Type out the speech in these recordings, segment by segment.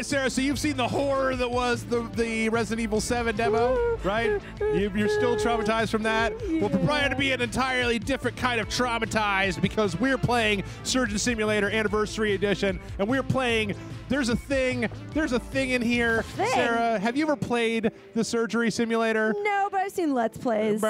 right, Sarah. So you've seen the horror that was the the Resident Evil 7 demo, right? You, you're still traumatized from that. Well, we're trying to be an entirely different kind of traumatized because we're playing Surgeon Simulator Anniversary Edition, and we're playing. There's a thing. There's a thing in here, thing? Sarah. Have you ever played the Surgery Simulator? No, but I've seen Let's Plays.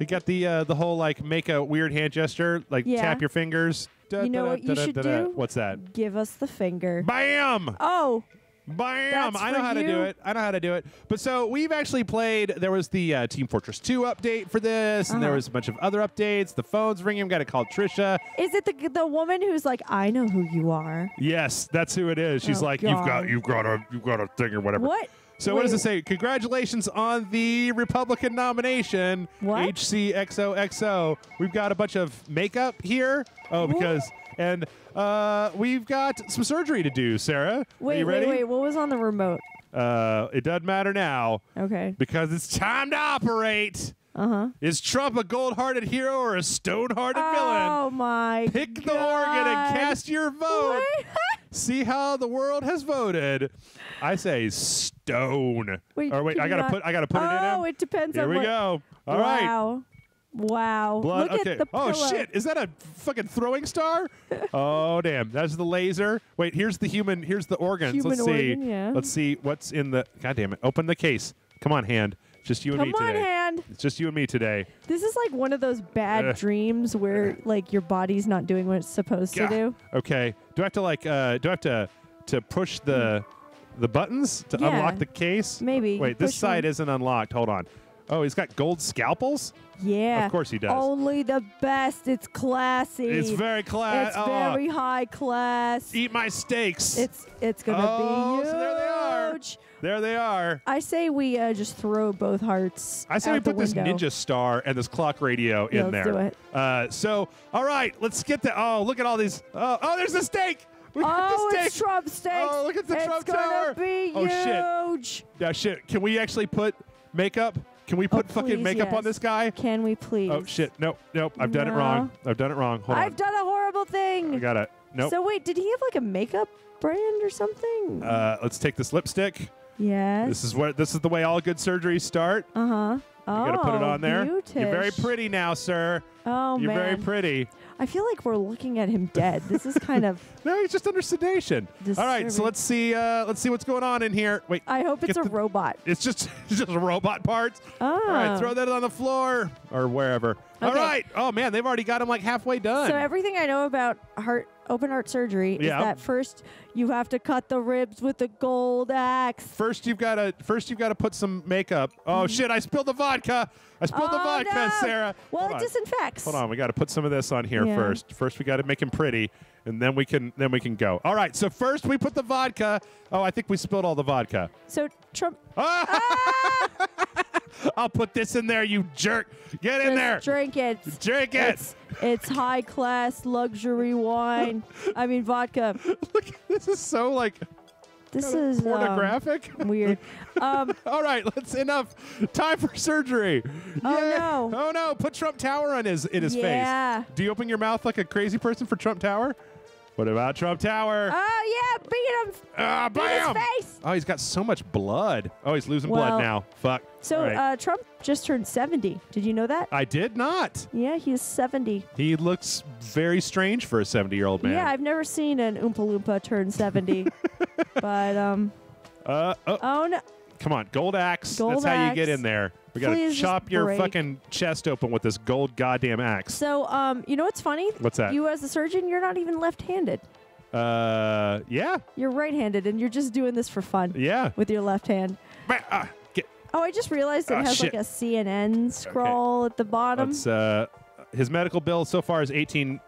You got the uh, the whole like make a weird hand gesture, like Yeah. tap your fingers. You know what you should do? What's that? Give us the finger. Bam! Oh, Bam! That's I know how to do it. I know how to do it. But so we've actually played. There was the uh, Team Fortress 2 update for this, and there Uh-huh. was a bunch of other updates. The phone's ringing. Got to call Trisha. is it the the woman who's like, I know who you are? Yes, that's who it is. She's Oh, like, you've got, you've got a, you've got a thing or whatever. What? So what does it say? Congratulations on the Republican nomination. What? HCXOXO. We've got a bunch of makeup here. Oh, because and uh, we've got some surgery to do. Sarah, Are Wait, you wait, ready? wait. What was on the remote? Uh, it doesn't matter now Okay. because it's time to operate. Uh huh. Is Trump a gold-hearted hero or a stone-hearted villain? Oh my. Pick the organ and God. cast your vote. See how the world has voted. I say stone. Wait, or wait, I gotta not- put I gotta put it in Oh, it depends Here we what. go. All right. Wow. Wow. Blood. Look okay. at the oh, pillow. oh shit! Is that a fucking throwing star? oh damn! That's the laser. Wait, here's the human. Here's the organs. Human Let's see. yeah. Let's see what's in the. God damn it! Open the case. Come on, hand. Just you and Come me on, today. hand. It's just you and me today. This is like one of those bad dreams where like your body's not doing what it's supposed to do. Okay. Do I have to like? Uh, do I have to to push the the buttons to Yeah. unlock the case? Maybe. Wait, this Push side one. isn't unlocked. Hold on. Oh, he's got gold scalpels. Yeah. Of course he does. Only the best. It's classy. It's very class. It's very high class. Eat my steaks. It's it's gonna Oh, be huge. so there they are. There they are. I say we uh, just throw both hearts. I say we put this ninja star and this clock radio Yeah, in let's there. do it. Uh, so, all right, let's get the. Oh, look at all these. Oh, oh there's the steak. We got Oh, the it's. Trump steaks. Oh, look at the it's Trump tower. be Oh, shit. huge. Yeah, shit. Can we actually put makeup? Can we Oh, put fucking please, makeup on this guy? Can we please? Oh shit! Nope, nope. I've done it wrong. I've done it wrong. Hold I've on. done a horrible thing. I got it. Nope. So wait, did he have like a makeup brand or something? uh, let's take this lipstick. Yes. This is what. This is the way all good surgeries start. Uh huh. Oh, You gotta put it on there. You're very pretty now, sir. Oh You're man. very pretty. I feel like we're looking at him dead. This is kind of. No, he's just under sedation. All right, so let's see. Uh, let's see what's going on in here. Wait, I hope it's a the- robot. it's just it's just robot parts. Oh. All right, throw that on the floor or wherever. All Okay. right. Oh man, they've already got him like halfway done. So everything I know about heart open heart surgery Yeah. is that first you have to cut the ribs with a gold axe. First, you've got to first you've got to put some makeup. Oh shit! I spilled the vodka. I spilled the Oh, vodka, no. Sarah. Well, Hold it on. disinfects. Hold on, we got to put some of this on here Yeah. first. First, we got to make him pretty, and then we can then we can go. All right. So first, we put the vodka. Oh, I think we spilled all the vodka. So Trump Ah! I'll put this in there, you jerk. Get in just there. drink it. Drink it. It's, it's high class luxury wine. I mean vodka. Look, this is so like This is um, pornographic. weird. Um, All right, let's enough. Time for surgery. Oh, Yay. no. Oh no! Put Trump Tower on his in his Yeah. face. Do you open your mouth like a crazy person for Trump Tower? What about Trump Tower? oh yeah, beat him. Ah, Beat bam! his face. Oh, he's got so much blood. Oh, he's losing Well, blood now. Fuck. So All right. uh, Trump just turned 70. Did you know that? I did not. Yeah, he's 70. He looks very strange for a 70-year-old man. Yeah, I've never seen an Oompa Loompa turn 70. but um, uh, oh, oh no, come on, gold axe. Gold That's how you get in there. We got to Please chop your break. fucking chest open with this gold goddamn axe. So um, you know what's funny? What's that? You as a surgeon, you're not even left-handed. uh, yeah, You're right-handed, and you're just doing this for fun yeah. with your left hand. Bah, ah, get, Oh, I just realized it Ah, has shit. like a CNN scroll at the bottom. Let's, uh, his medical bill so far is eighteen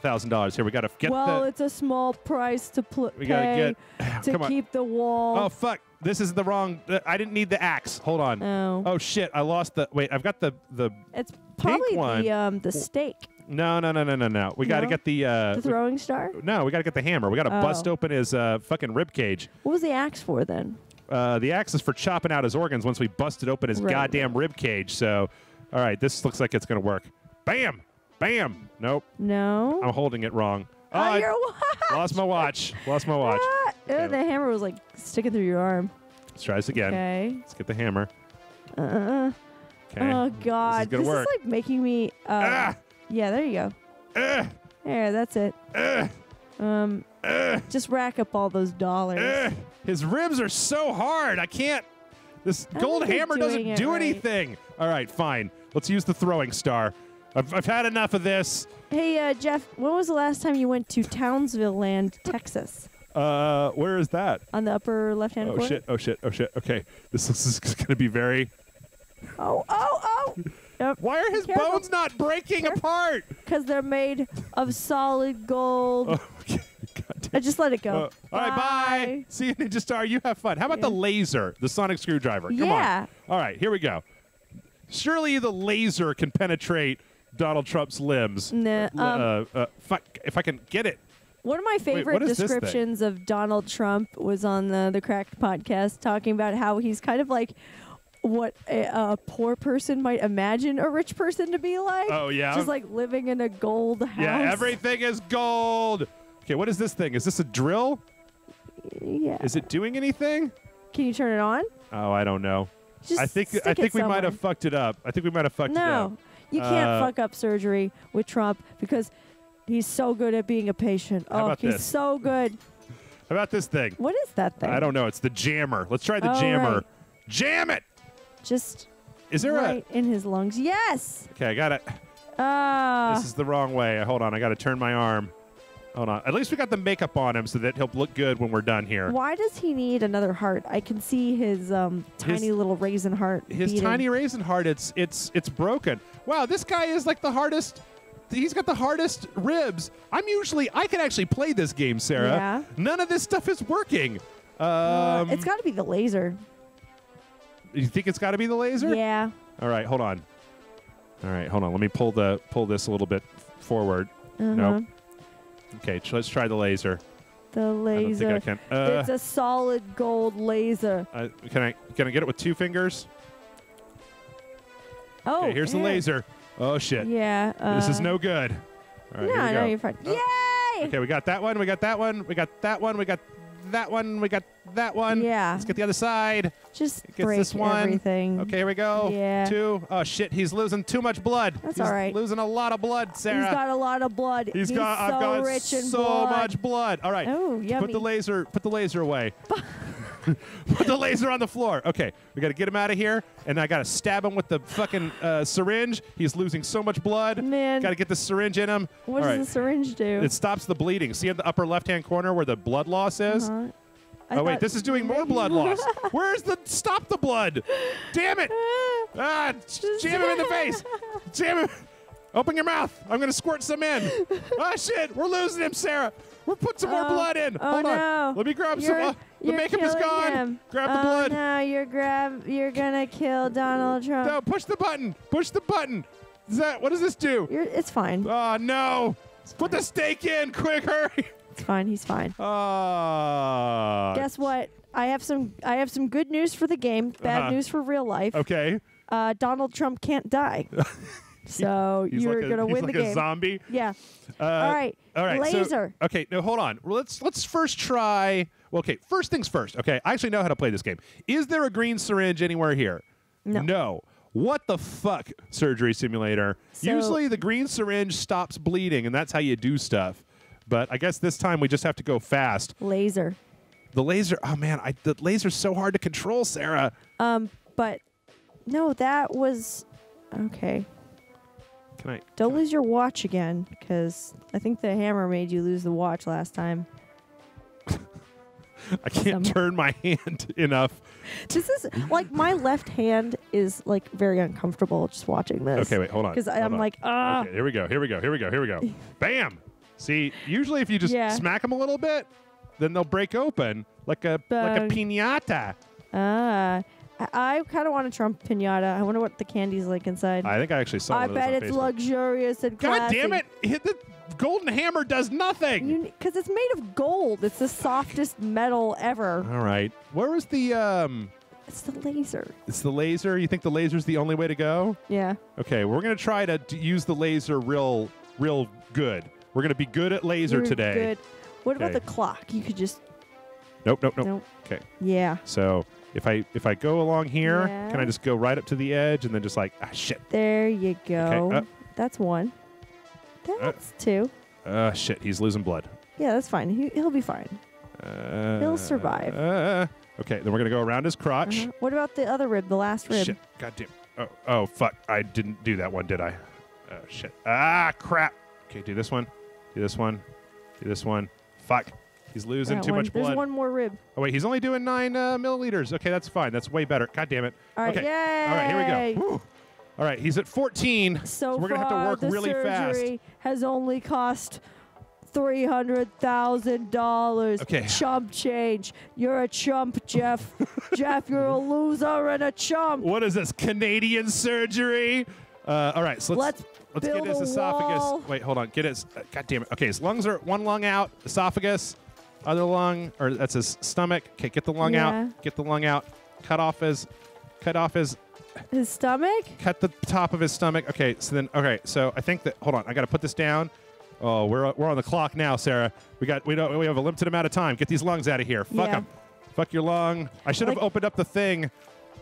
thousand dollars. Here we got to get well, it's a small price to gotta pay get. to keep the wall. Oh fuck! This is the wrong. uh, I didn't need the axe. Hold on. Oh. Oh shit! I lost the. Wait, I've got the the. it's probably one. the um the stake, No, no, no, no, no, no. We got to No? get the. Uh, the throwing star. no, we got to get the hammer. We got to bust Oh. open his uh, fucking rib cage. What was the axe for then? Uh, the axe is for chopping out his organs once we busted open his Right, goddamn rib cage. So, all right, this looks like it's gonna work. Bam, bam. Nope, No. I'm holding it wrong. Oh, Oh, your watch. lost my watch. Lost my watch. Ah, Okay. uh, the hammer was like sticking through your arm. Let's try this again. Okay. Let's get the hammer. Uh, Okay. Oh God, this work. is like making me. Uh, Ah! Yeah, there you go. Ugh! There, that's it. Ugh! Um, Ugh! just rack up all those dollars. His ribs are so hard. I can't. This gold hammer doesn't do right. anything. All right, fine. Let's use the throwing star. I've, I've had enough of this. Hey, uh, Jeff, when was the last time you went to Townsville Land, Texas? Uh, where is that? On the upper left-hand corner. Oh corner. shit! Oh shit! Oh shit! Okay, this, is going to be very. Oh, oh, oh! Yep. Why are his Careful. bones not breaking apart? Because they're made of solid gold. Oh, okay. God I just let it go. Uh, all right, bye. See you, Ninja Star. You have fun. How about the laser, the sonic screwdriver? Come Yeah. on. All right, here we go. Surely the laser can penetrate Donald Trump's limbs. Nah, Uh, um, uh, if, I, if I can get it. One of my favorite what is this thing? descriptions of Donald Trump was on the the Cracked podcast, talking about how he's kind of like what a, a poor person might imagine a rich person to be like. Oh, yeah? just like living in a gold house. Yeah, everything is gold. Okay, what is this thing? Is this a drill? Yeah. Is it doing anything? Can you turn it on? Oh, I don't know. Just I think I think we might have fucked it up. I think we might have fucked it up. You can't Uh, fuck up surgery with Trump because he's so good at being a patient. Oh, he's this? so good. How about this thing? What is that thing? I don't know. It's the jammer. Let's try the Oh, jammer. right. Jam it. Just Is there right in his lungs. Yes. Okay, I got it. Ah. This is the wrong way. Hold on, I got to turn my arm. Hold on. At least we got the makeup on him so that he'll look good when we're done here. Why does he need another heart? I can see his um, tiny little raisin heart. His beating. tiny raisin heart, it's it's it's broken. Wow, this guy is like the hardest. He's got the hardest ribs. I'm usually I can actually play this game, Sarah. Yeah. None of this stuff is working. Um, Uh, it's got to be the laser. you think it's got to be the laser? Yeah. All right, hold on. All right, hold on. Let me pull the pull this a little bit forward. Uh-huh. Nope. Okay, let's try the laser. The laser. I don't think I can. Uh, it's a solid gold laser. uh, can I can I get it with two fingers? Oh, Okay, here's the laser. Oh shit. Yeah. Uh, This is no good. All right, no, here we no, go. you're fine. Oh. Yay! Okay, we got that one. We got that one. We got that one. We got that one. We got that one. Yeah. Let's get the other side. Just Gets break this one. everything. Okay, here we go. Yeah. Two. Oh shit, he's losing too much blood. That's he's all right. Losing a lot of blood, Sarah. He's got a lot of blood. He's got. so I've got rich in so blood. much blood. All right. Oh, yummy. Put the laser. Put the laser away. put the laser on the floor. Okay, we got to get him out of here, and I got to stab him with the fucking uh, syringe. He's losing so much blood. Man. Got to get the syringe in him. What All does right. the syringe do? It stops the bleeding. See in the upper left-hand corner where the blood loss is. Uh-huh. I Oh wait, this is doing more blood loss. Where's the stop the blood? Damn it! Ah, jam him in the face. Jam him. Open your mouth. I'm gonna squirt some in. Ah shit, we're losing him, Sarah. We'll put some more Oh, blood in. oh Hold on. no. Let me grab You're- some. Uh, the makeup is gone. him. Grab the oh, blood. No, you're grab. You're gonna kill Donald Trump. No, push the button. Push the button. Is that what does this do? You're, it's fine. Oh no! Put the steak in, quick, hurry! It's fine. He's fine. Ah. Guess what? I have some. I have some good news for the game. Bad Uh-huh. news for real life. Okay. Uh, Donald Trump can't die. so He's you're like a, gonna he's win like the a game. zombie. Yeah. Uh, All right. All right. so- Laser. okay. No, hold on. Let's let's first try. Well, okay. First things first. Okay. I actually know how to play this game. Is there a green syringe anywhere here? No. No. What the fuck, surgery simulator? So- Usually the green syringe stops bleeding, and that's how you do stuff. But I guess this time we just have to go fast. Laser. The laser. Oh man, I, the laser's so hard to control, Sarah. Um, but no, that was okay. Can I? Don't lose your watch again, because I think the hammer made you lose the watch last time. I can't Some- turn my hand enough. This is like my left hand is like very uncomfortable just watching this. Okay, wait, hold on. Because I'm on. like, ah, Okay, here we go. Here we go. Here we go. Here we go. Bam. See, usually if you just Yeah. smack them a little bit, then they'll break open like a like a piñata. ah. I, I kind of want a Trump pinata. I wonder what the candy's like inside. I think I actually saw it. I one of those bet on it's Facebook. luxurious and God classy. damn it! Hit the golden hammer does nothing. Because it's made of gold. It's the softest metal ever. All right. Where was the um? It's the laser. It's the laser. You think the laser's the only way to go? Yeah. Okay, we're gonna try to d- use the laser real, real good. We're gonna be good at laser You're today. Good. What about Okay. the clock? You could just Nope, nope, nope. Nope. Okay. yeah. So if I if I go along here, can I just go right up to the edge and then just like ah shit, There you go. uh, that's one. That's two. uh shit, he's losing blood. Yeah, that's fine. He, he'll be fine. Uh, He'll survive. Uh, okay, then we're gonna go around his crotch. Uh-huh. What about the other rib, the last rib? Shit, goddamn. Oh, oh, fuck! I didn't do that one, did I? Oh shit! Ah, crap. Okay, do this one. Do this one. Do this one. Fuck! He's losing That too one. much blood. There's one more rib. Oh wait, he's only doing nine uh, milliliters. Okay, that's fine. That's way better. God damn it. All right, okay. yay! All right, here we go. Whew. All right, he's at 14. So we're gonna have to work the really fast. surgery has only cost three hundred thousand dollars. Okay. Chump change. You're a chump, Jeff. Jeff, you're a loser and a chump. What is this? Canadian surgery? Uh, all right, so let's Let's let's get his esophagus. wall. Wait, hold on. Get his. Uh, God damn it. Okay, his lungs are one lung out. Esophagus, other lung, or that's his stomach. Okay, get the lung Yeah. out. Get the lung out. Cut off his. Cut off his. His stomach. Cut the top of his stomach. Okay, so then. Okay, so I think that. Hold on. I got to put this down. Oh, we're we're on the clock now, Sarah. We got we don't we have a limited amount of time. Get these lungs out of here. Fuck Yeah. them. Fuck your lung. I should have Like- opened up the thing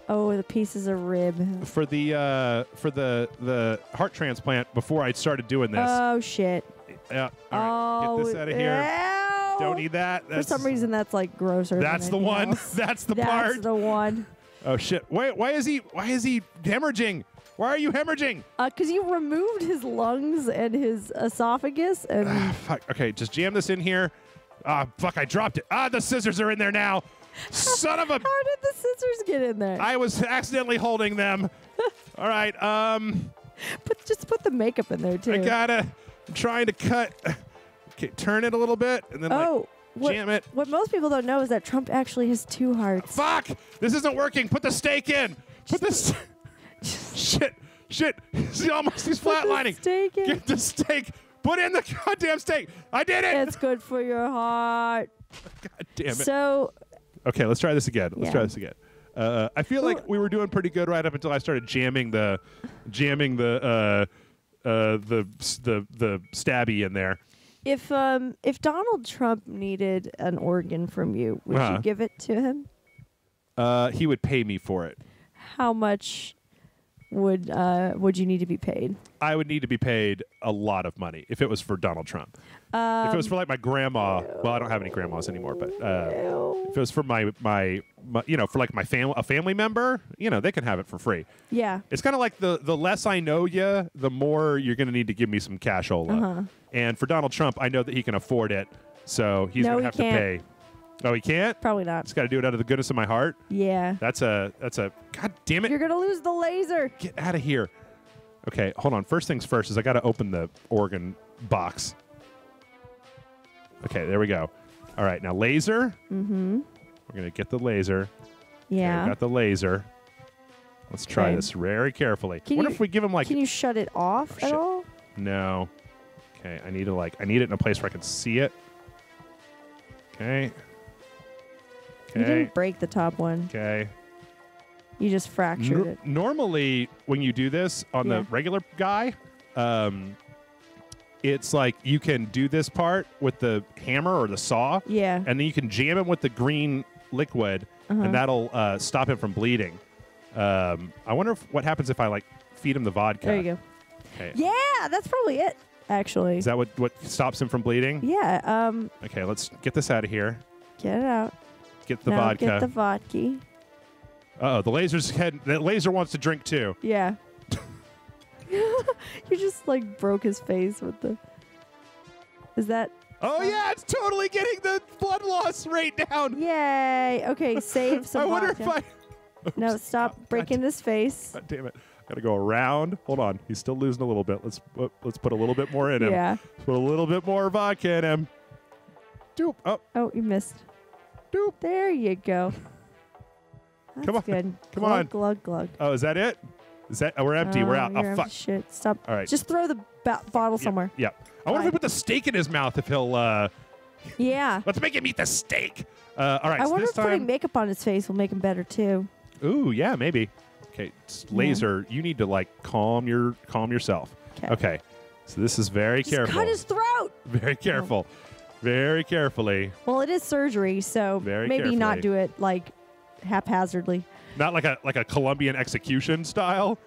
Oh, the pieces of rib. for the uh, for the the heart transplant before I started doing this. Oh shit. Yeah. All right. oh, Get this out of here. ew. Don't need that. For That's, some reason, that's like grosser. than That's the anything one. else. That's the part. That's the one. oh shit. Wait. Why is he? Why is he hemorrhaging? Why are you hemorrhaging? Because Uh, you removed his lungs and his esophagus, and Ah, fuck. Okay. Just jam this in here. Ah, fuck. I dropped it. Ah, the scissors are in there now. Son of a. how did the scissors get in there? I was accidentally holding them. All right. Um. put, just put the makeup in there too. I gotta. I'm trying to cut. Okay. Turn it a little bit and then like oh, what, jam it. what most people don't know is that Trump actually has two hearts. Fuck! This isn't working. Put the steak in. Put this. shit. Shit. He's almost. He's flatlining. steak in. Get the steak. Put in the goddamn steak. I did it. It's good for your heart. God damn it. So okay, let's try this again. Let's Yeah. try this again. Uh, I feel like we were doing pretty good right up until I started jamming the, jamming the, uh, uh, the the the stabby in there. if um if Donald Trump needed an organ from you, would Uh-huh. you give it to him? Uh, he would pay me for it. How much would uh would you need to be paid? I would need to be paid a lot of money if it was for Donald Trump. Um, if it was for like my grandma, well, I don't have any grandmas anymore, but uh, if it was for my, my my you know for like my family a family member, you know they can have it for free. yeah. It's kind of like the the less I know you, the more you're going to need to give me some cashola. Uh-huh. And for Donald Trump, I know that he can afford it, so he's No, going to he have to pay. Oh, he can't. Probably not. Just got to do it out of the goodness of my heart. Yeah. That's a that's a god damn it. You're gonna lose the laser. Get out of here. Okay, hold on. First things first is I got to open the organ box. Okay, there we go. All right, now laser. Mm-hmm. We're gonna get the laser. Yeah. Okay, got the laser. Let's try Okay. this very carefully. Can what you- if we give him like Can you shut it off Oh, at all? no? Okay, I need to like I need it in a place where I can see it. Okay. You Okay. didn't break the top one. Okay. You just fractured it. normally, when you do this on Yeah. the regular guy, um, it's like you can do this part with the hammer or the saw, Yeah. and then you can jam him with the green liquid, Uh-huh. and that'll uh, stop him from bleeding. Um, I wonder if, what happens if I like feed him the vodka. There you go. Okay. Yeah, that's probably it. Actually. Is that what what stops him from bleeding? yeah. Um. Okay, let's get this out of here. Get it out. Get the now vodka. Get the vodka. oh, the laser's head. The laser wants to drink too. Yeah. you just like broke his face with the. Is that? Oh yeah, it's totally getting the blood loss rate down. Yay! Okay, save some I wonder vodka. if I. No, Oops. stop Oh, breaking this face. God damn it! Got to go around. Hold on, he's still losing a little bit. Let's put, let's put a little bit more in him. Yeah. Put a little bit more vodka in him. Doop. Oh, Oh, you missed. Doop. There you go. That's Come on. good. Come glug, on. Glug glug. Oh, is that it? Is that? Oh, we're empty. we're Oh, out. Oh fuck. Shit! Stop. All right. Just throw the ba- bottle Yep, somewhere. Yep. I wonder if we put the steak in his mouth if he'll. uh Yeah. Let's make him eat the steak. Uh, all right. I so wonder if putting makeup on his face will make him better too. Ooh, yeah, maybe. Okay, s- Yeah. laser. You need to like calm your calm yourself. 'Kay. Okay. So this is very Just careful. cut his throat. very careful. Very carefully. Well, it is surgery, so Very maybe not do it like haphazardly. Not like a like a Colombian execution style.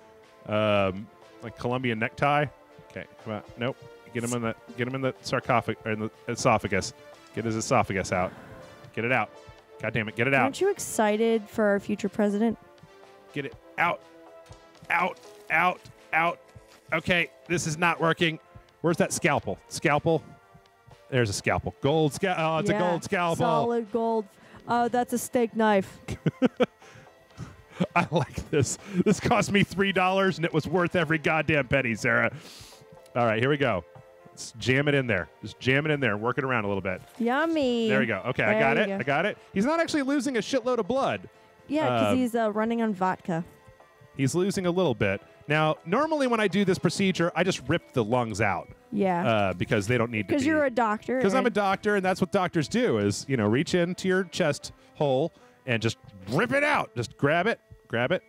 Um, like Colombian necktie. Okay, come on. Nope. Get him in the get him in the sarcophagus or in the esophagus. Get his esophagus out. Get it out. God damn it, get it out. Aren't you excited for our future president? Get it out. Out. Out. Out. Okay, this is not working. Where's that scalpel? Scalpel. There's a scalpel. Gold scalpel. Oh, it's Yeah, a gold scalpel. Solid gold. Oh, that's a steak knife. I like this. This cost me three dollars, and it was worth every goddamn penny, Sarah. All right, here we go. Let's jam it in there. Just jam it in there and work it around a little bit. Yummy. There we go. Okay, I got it. go. I got it. He's not actually losing a shitload of blood. Yeah, because Um, he's uh, running on vodka. He's losing a little bit. Now, normally when I do this procedure, I just rip the lungs out Yeah. uh, because they don't need to Because you're a doctor. Because I'm a doctor, and that's what doctors do: is you know reach into your chest hole and just rip it out. Just grab it, grab it,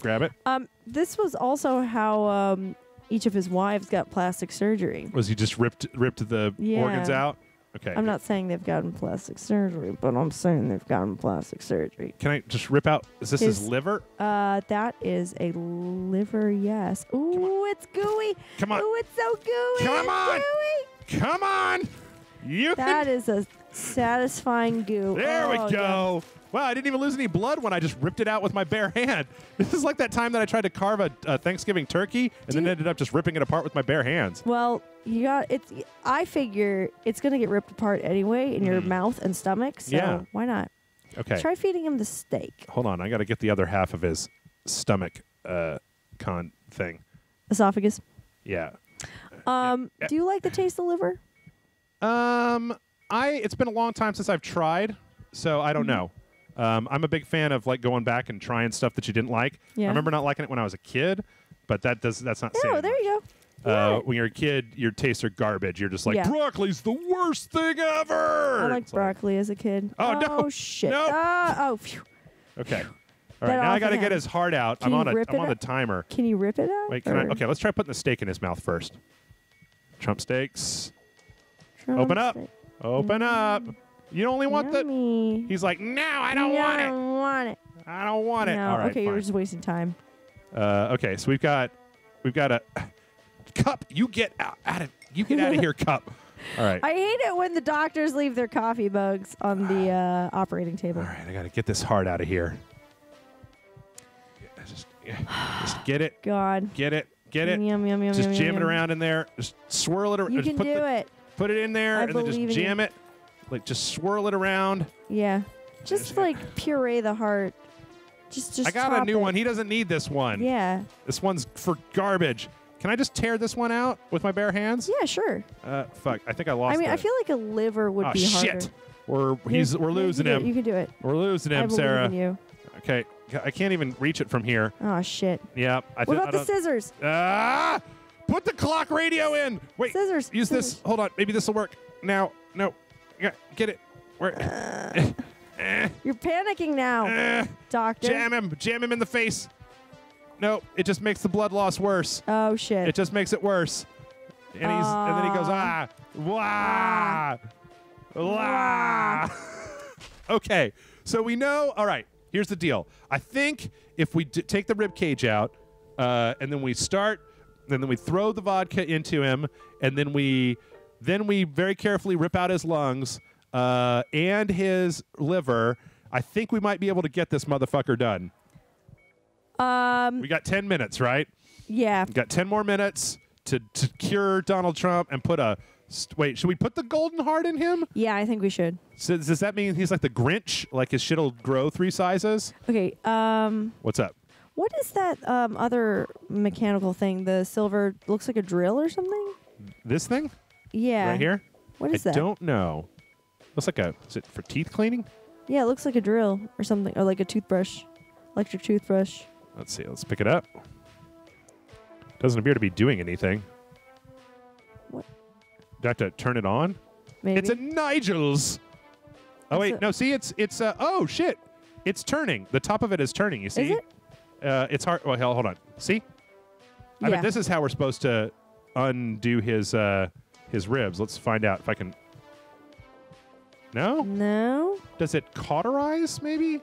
grab it. Um, this was also how um, each of his wives got plastic surgery. Was he just ripped ripped the Yeah. organs out? Okay. I'm not saying they've gotten plastic surgery, but I'm saying they've gotten plastic surgery. Can I just rip out? Is this his, His- liver? Uh, that is a liver, yes. Ooh, it's gooey. Come on. Ooh, it's so gooey. Come on. Gooey. Come on! You That is a satisfying goo. There Oh, we yeah. go. Wow, I didn't even lose any blood when I just ripped it out with my bare hand. This is like that time that I tried to carve a, a Thanksgiving turkey and then ended up just ripping it apart with my bare hands. Well, you got it's. I figure it's gonna get ripped apart anyway in your mouth and stomach. So. Yeah. why not? Okay. Try feeding him the steak, Hold on. I got to get the other half of his stomach uh, con thing. esophagus. Yeah. Um, yeah. do you like the taste of liver? Um, I it's been a long time since I've tried, so I don't Mm-hmm. know. Um, I'm a big fan of like going back and trying stuff that you didn't like. Yeah. I remember not liking it when I was a kid, but that does that's not saying Oh, there much. you go. Uh, when you're a kid, your tastes are garbage. You're just like Yeah. broccoli's the worst thing ever. I liked It's like, broccoli as a kid. Oh, no. shit! No. Ah, oh, phew. okay. All right, That now I got to get his heart out. Can I'm you on a rip I'm it on the timer. Can you rip it out? Wait, can I? Or Okay, let's try putting the steak in his mouth first. Trump steaks. Trump Open up. Open up. You only want the. Yummy. He's like, no, I don't want I it. don't want it. I don't want it. No, All right, okay, fine. you're just wasting time. Uh, okay, so we've got we've got a cup. You get out, out of you get out of here, cup. All right. I hate it when the doctors leave their coffee mugs on the uh, operating table. All right, I got to get this heart out of here. Yeah, Just, yeah, just get it, God. get it, get it. Yum, yum, yum, just yum, jam yum, it yum. around in there. Just swirl it around. You just can put do the, it. Put it in there I and then just believe you. jam it. Like just swirl it around. Yeah. Just like puree the heart. Just, just. I got a new it. one. He doesn't need this one. Yeah. This one's for garbage. Can I just tear this one out with my bare hands? Yeah, sure. Uh, fuck. I think I lost. I mean, I feel like a liver would oh, be harder. shit. We're he's we're you losing can him. You can do it. We're losing I him, believe Sarah. in you. Okay, I can't even reach it from here. Oh shit. Yeah, I What about I the scissors? Ah! Put the clock radio in. Wait, Scissors. use this. Hold on, maybe this will work. Now, no, Yeah, get it. Where? eh, You're panicking now, eh. doctor. Jam him, jam him in the face. No, it just makes the blood loss worse. Oh shit. It just makes it worse. And he's and then he goes ah wah wah. okay, so we know. All right, here's the deal. I think if we d- take the rib cage out, uh, and then we start, and then we throw the vodka into him, and then we then we very carefully rip out his lungs uh, and his liver. I think we might be able to get this motherfucker done. Um. We got 10 minutes, right? Yeah. We got 10 more minutes to, to cure Donald Trump and put a. St- wait, should we put the golden heart in him? Yeah, I think we should. So does that mean he's like the Grinch? Like his shit'll grow three sizes? Okay. Um. What's up? What is that um other mechanical thing? The silver looks like a drill or something. This thing Yeah. right here? What is I that? I don't know. Looks like a. Is it for teeth cleaning? Yeah, it looks like a drill or something, or like a toothbrush, electric toothbrush. Let's see. Let's pick it up. Doesn't appear to be doing anything. What? Do I have to turn it on? Maybe. It's a Nigel's. Oh wait, no. See, it's it's. Uh, oh shit! It's turning. The top of it is turning. You see? Is it? Uh, it's hard. Well, hell, hold on. See? Yeah. I bet this is how we're supposed to. undo his uh, his ribs. Let's find out if I can. No? No. Does it cauterize? Maybe.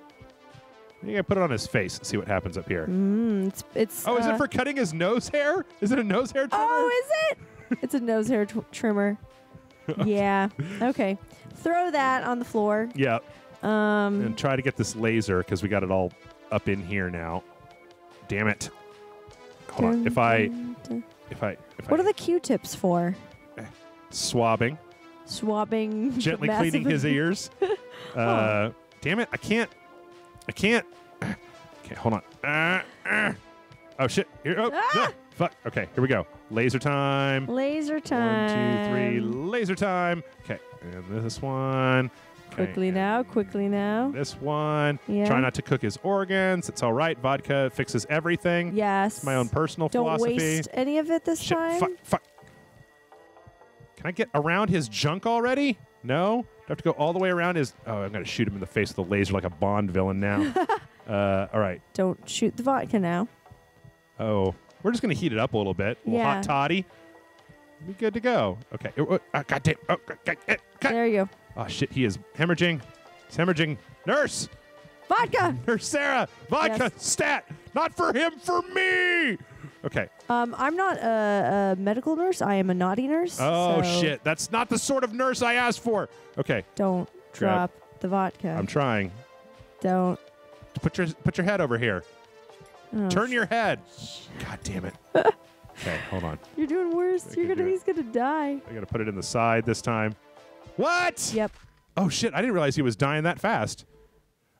Think I put it on his face. and See what happens up here. Mm, it's it's. Oh, is uh, it for cutting his nose hair? Is it a nose hair trimmer? Oh, is it? it's a nose hair tw- trimmer. yeah. Okay. Throw that on the floor. yeah. Um. And try to get this laser because we got it all up in here now. Damn it. Hold on. If I dun, dun. if I if What I are the Q-tips for? swabbing, Swabbing. gently cleaning his ears. Uh, damn it! I can't. I can't. Okay, hold on. Uh, uh. Oh shit! Here. Oh, Ah! no. fuck. Okay, here we go. Laser time. Laser time. One, two, three. Laser time. Okay, and this one. Okay, Quickly now. Quickly now. This one. Yeah. Try not to cook his organs. It's all right. Vodka fixes everything. Yes. It's my own personal Don't philosophy. waste any of it this Shit, time. fuck, fuck. Can I get around his junk already? No. Have to go all the way around his? Oh, I'm gonna shoot him in the face with a laser like a Bond villain now. uh, all right. Don't shoot the vodka now. Oh, we're just gonna heat it up a little bit. A little Yeah. hot toddy. Be good to go. Okay. Uh, uh, God damn. Oh, God, God, God. There you go. oh shit. He is hemorrhaging. He's hemorrhaging. Nurse. Vodka. Nurse Sarah. Vodka. Yes. Stat. Not for him. For me. Okay. Um, I'm not a, a medical nurse. I am a naughty nurse. Oh so shit. That's not the sort of nurse I asked for. Okay. Don't Grab. drop the vodka. I'm trying. Don't. Put your put your head over here. Oh, Turn your head. God damn it. okay, hold on. You're doing worse. I You're gonna. He's gonna die. I gotta put it in the side this time. What? Yep. Oh shit! I didn't realize he was dying that fast.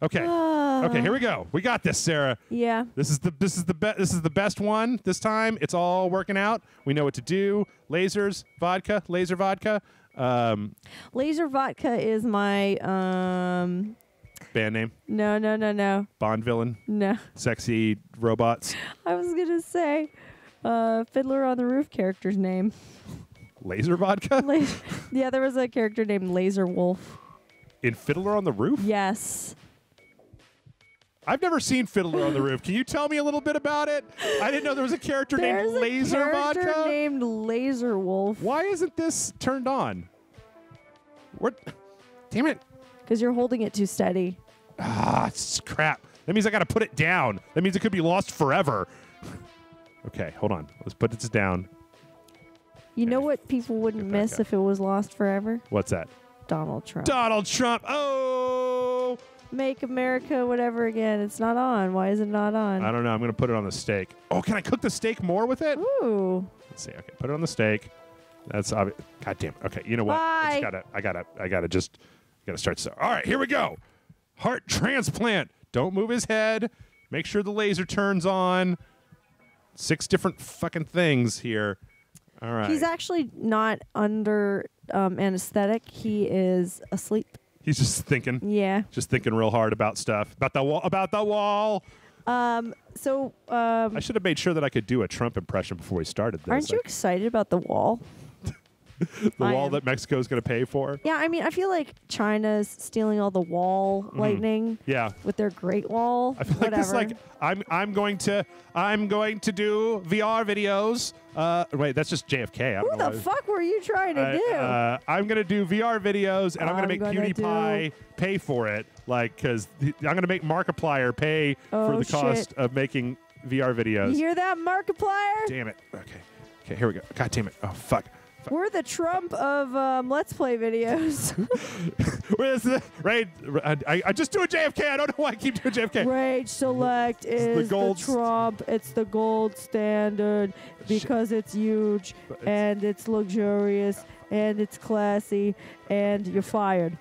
Okay. Ah. Okay, here we go. We got this, Sarah. Yeah. This is the this is the best this is the best one this time. It's all working out. We know what to do. Lasers, vodka, laser vodka. Um, Laser vodka is my um. band name, No, no, no, no, Bond villain, no. sexy robots, I was gonna say, uh, Fiddler on the Roof character's name. laser vodka yeah, there was a character named Lazar Wolf. in Fiddler on the Roof. Yes. I've never seen Fiddler on the Roof. Can you tell me a little bit about it? I didn't know there was a character There's named a character Vodka. named Lazar Wolf. Why isn't this turned on? What? Damn it! Because you're holding it too steady. Ah, it's crap. That means I got to put it down. That means it could be lost forever. okay, hold on. Let's put this down. You know what people wouldn't miss up. if it was lost forever? What's that? Donald Trump. Donald Trump. Oh, Make America whatever again. It's not on. Why is it not on? I don't know. I'm gonna put it on the steak. Oh, can I cook the steak more with it? Ooh. Let's see. Okay, put it on the steak. That's obvious. God damn. it. Okay, you know what? I Bye. gotta. I gotta. I gotta just. Gotta start. So, all right, here we go. Heart transplant. Don't move his head. Make sure the laser turns on. Six different fucking things here. All right. He's actually not under um, anesthetic. He is asleep. He's just thinking. Yeah. Just thinking real hard about stuff. About the wall. About the wall. Um. So, um, I should have made sure that I could do a Trump impression before we started this. aren't you Like, excited about the wall? the I wall am. that Mexico is going to pay for? Yeah. I mean, I feel like China's stealing all the wall lightning Yeah. with their Great Wall. Mm-hmm. I feel like this like I'm I'm going to I'm going to do VR videos. Uh, wait, that's just JFK. I don't Who know the why- fuck were you trying to I- do? uh, I'm gonna do VR videos, and I'm, gonna I'm make gonna PewDiePie pay for it, like because I'm gonna make Markiplier pay for Oh, the cost shit. of making VR videos. you videos. hear that, Markiplier? Damn it. Okay. Okay. Here we go. God damn it. Oh fuck. We're the Trump of um, Let's Play videos. Right? I, I just do a JFK. I don't know why I keep doing JFK. Rage Select is the, gold- Trump. It's the gold standard because it's huge it's- and it's luxurious and it's classy and you're fired.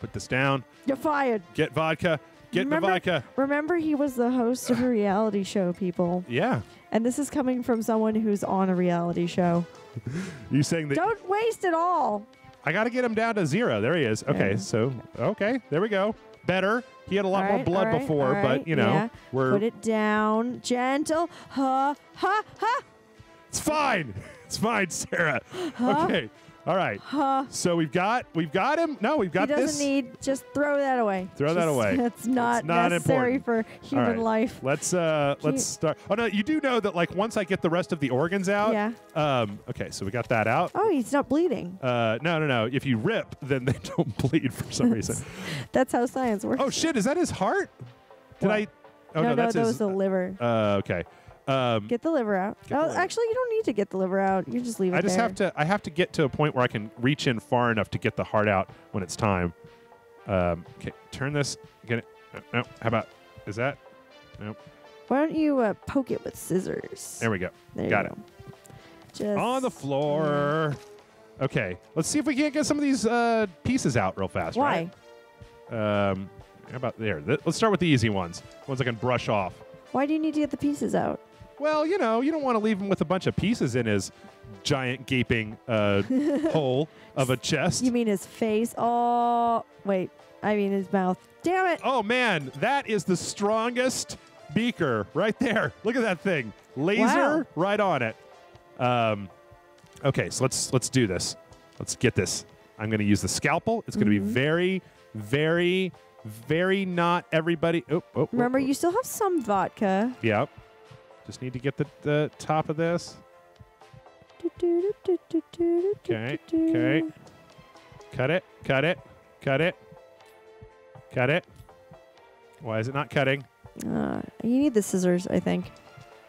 Put this down. You're fired. Get vodka. Get Remember- the vodka. Remember, he was the host of a reality show, people. Yeah. And this is coming from someone who's on a reality show. You saying that Don't waste it all. I got to get him down to zero. There he is. Okay, Yeah. so okay, there we go. Better. He had a lot All more blood right, before, all but you know, yeah. we're Put it down. Gentle. Ha, ha, ha. it's fine. It's fine, Sarah. Huh? Okay. All right. Huh. So we've got we've got him. No, we've got he doesn't this. need. Just throw that away. Throw that away. That's not, not necessary for human right. life. Let's uh Can let's you- start. Oh no, you do know that like once I get the rest of the organs out. Yeah. Um. Okay, so we got that out. Oh, he's not bleeding. Uh. No, no, no. If you rip, then they don't bleed for some reason. That's how science works. Oh shit! Is that his heart? Did What? I? Oh no, no, that's that his. was the liver. uh. Okay. Um. Get the liver out. Get the oh, liver. actually, you don't need to get the liver out. You just leave it I just there. have to. I have to get to a point where I can reach in far enough to get the heart out when it's time. Um. Okay. Turn this. Get it. No. no. How about? Is that? Nope. Why don't you uh, poke it with scissors? There we go. There got you it. go. Just on the floor. Okay, let's see if we can't get some of these uh, pieces out real fast. Why? Right? Um, how about there? Th- let's start with the easy ones. Ones I can brush off. Why do you need to get the pieces out? Well, you know, you don't want to leave him with a bunch of pieces in his giant gaping uh, hole of a chest. You mean his face? Oh, wait. I mean his mouth. Damn it! oh man, that is the strongest beaker right there. Look at that thing. Laser Wow. right on it. Um, okay, so let's let's do this. Let's get this. I'm going to use the scalpel. It's going to Mhm. be very, very, very not everybody. Oh, oh, oh, Remember, oh. you still have some vodka. Yep. Just need to get the, the top of this. Okay, okay. Cut it. Cut it. Cut it. Cut it. Why is it not cutting? Uh, you need the scissors, I think.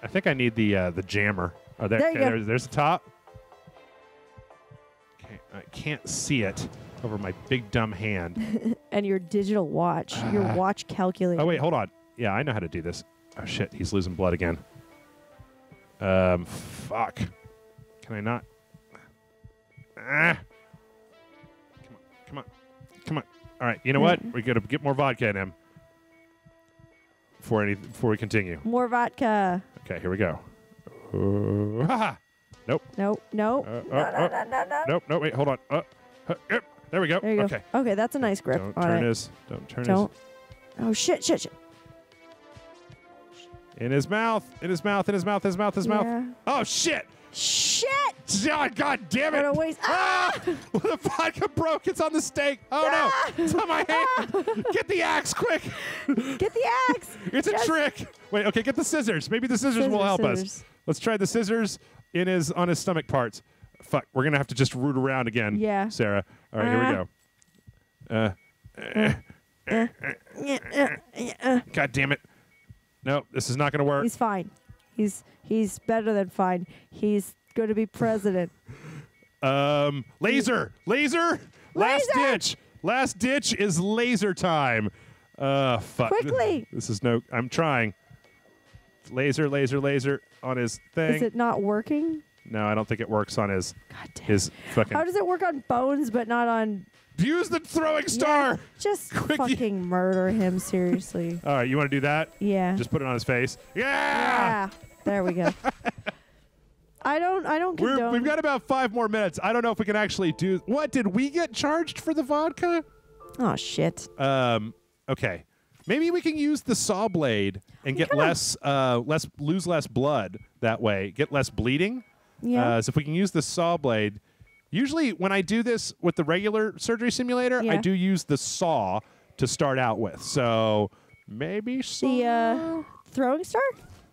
I think I need the uh, the jammer. Oh, there, There you okay, go. there's, there's the top. Okay, I can't see it over my big dumb hand. And your digital watch, your watch calculator. oh wait, hold on. Yeah, I know how to do this. Oh shit, he's losing blood again. Um, fuck. Can I not? Ah. Come on, come on, come on. All right, you know what? We gotta get more vodka in him. Before any, before we continue. More vodka. Okay, here we go. Uh, ha! Nope, nope. Uh, no, uh, no, no, no, no. Nope, no, wait, hold on. Uh, uh, yep, there we go. There you okay. go. Okay, that's a nice grip Don't on turn it. his. Don't turn Don't. Oh shit, shit, shit. In his mouth. In his mouth. In his mouth. His mouth. His mouth. Yeah. Oh shit! Shit! Oh, God damn it! What a waste. Ah! the vodka broke. It's on the steak. Oh Ah! no! It's on my hand. Get the axe, quick! Get the axe. It's a trick. Wait. Okay. Get the scissors. Maybe the scissors, will Scissors, help us. Let's try the scissors in his on his stomach parts. Fuck. We're gonna have to just root around again. Yeah. Sarah. All right. here we go. Uh. Yeah, uh, yeah, uh. God damn it. No, this is not going to work. He's fine. He's he's better than fine. He's going to be president. Um, laser, laser, last Laser! ditch, last ditch is laser time. Uh, fuck. Quickly! This is no. I'm trying. Laser, laser, laser on his thing. Is it not working? no, I don't think it works on his God damn. his fucking. How does it work on bones but not on Use the throwing star. Yeah, just Quick, fucking murder him seriously. All right, you want to do that? Yeah. Just put it on his face. Yeah. yeah. There we go. I don't I don't condone we've got about five more minutes. I don't know if we can actually do. What did we get charged for the vodka? Oh shit. Um, okay. Maybe we can use the saw blade and get kinda- less, uh, less lose less blood that way. Get less bleeding. Yeah. Uh, so if we can use the saw blade, usually when I do this with the regular surgery simulator, I do use the saw to start out with. So maybe saw. the uh throwing star?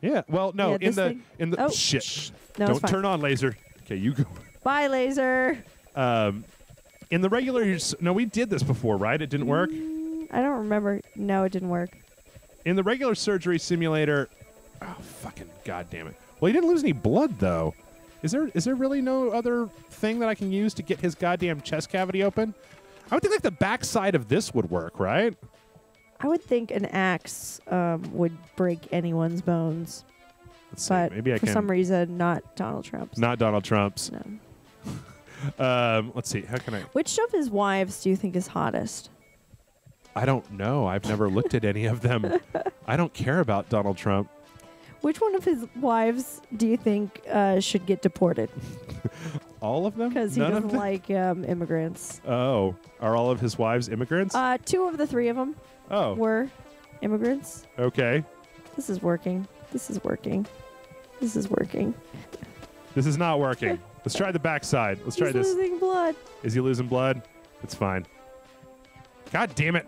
yeah. Well, no, Yeah, in this the thing? in the Oh, shit. shh. No, it's Don't fine. turn on laser. Okay, you go. Bye laser. Um, in the regular, s- no, we did this before, right? It didn't work. Mm, I don't remember. No, it didn't work. In the regular surgery simulator, oh fucking goddamn it! Well, he didn't lose any blood though. Is there is there really no other thing that I can use to get his goddamn chest cavity open? I would think like the backside of this would work, right? I would think an axe um, would break anyone's bones, Let's see. but Maybe I for can. some reason, not Donald Trump's. Not Donald Trump's. No. Um, let's see. How can I? Which of his wives do you think is hottest? I don't know. I've never looked at any of them. I don't care about Donald Trump. Which one of his wives do you think uh, should get deported? All of them? Because he None doesn't like um, immigrants. Oh, are all of his wives immigrants? Uh, two of the three of them oh, were immigrants. okay. This is working. This is working. This is working. This is not working. Let's try the backside. Let's try He's this. losing blood. Is he losing blood? It's fine. God damn it.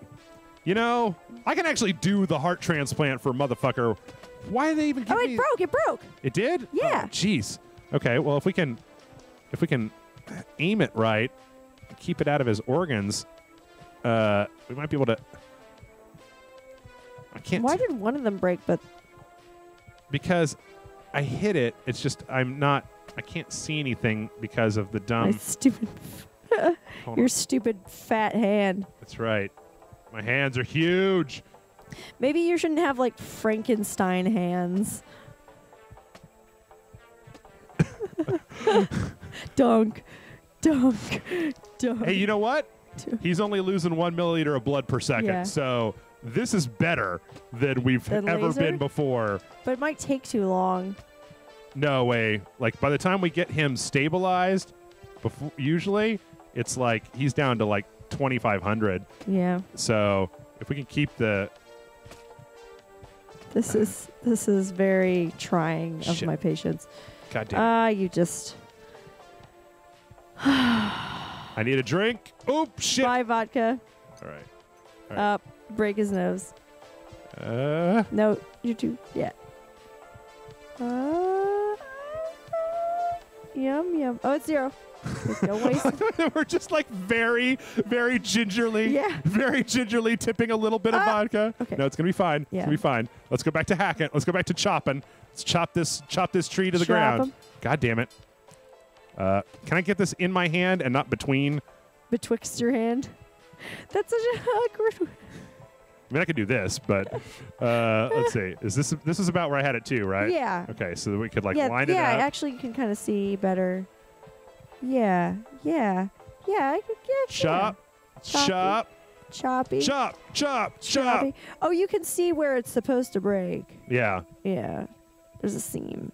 You know, I can actually do the heart transplant for motherfucker. Why did they even give Oh, me it broke. It broke. It did? Yeah. Oh, Jeez. okay, well if we can if we can aim it right, keep it out of his organs, uh we might be able to I can't Why did one of them break? But because I hit it, it's just I'm not I can't see anything because of the dumb. my stupid, your on. stupid fat hand. That's right. My hands are huge. Maybe you shouldn't have like Frankenstein hands. dunk, dunk, dunk. Hey, you know what? He's only losing one milliliter of blood per second. Yeah. So this is better than we've Than ever laser? been before. but it might take too long. No way. Like by the time we get him stabilized, before usually it's like he's down to like 2500. Yeah, So if we can keep the this is this is very trying of Shit. my patience. goddamn, Ah, you just I need a drink. Oop, shit. buy vodka. All right. All right. Up, break his nose. Uh, No, you too. Yeah. Uh, yum yum. Oh, it's zero. Don't waste. we're just like very, very gingerly, Yeah. very gingerly tipping a little bit of Ah, vodka. okay. No, it's gonna be fine. It's gonna be fine. Let's go back to hacking. Let's go back to chopping. Let's chop this, chop this tree to the Chop ground. 'em. God damn it. Uh, can I get this in my hand and not between? Betwixt your hand. That's such a awkward. I mean, I could do this, but uh, let's see. Is this this is about where I had it too, right? Yeah. Okay, so that we could like yeah. line yeah. it up. Yeah, actually, you can kind of see better. Yeah. Yeah. Yeah. I could. Yeah. chop, chop, Choppy. chop, chop, chop. Oh, you can see where it's supposed to break. Yeah. Yeah. There's a seam,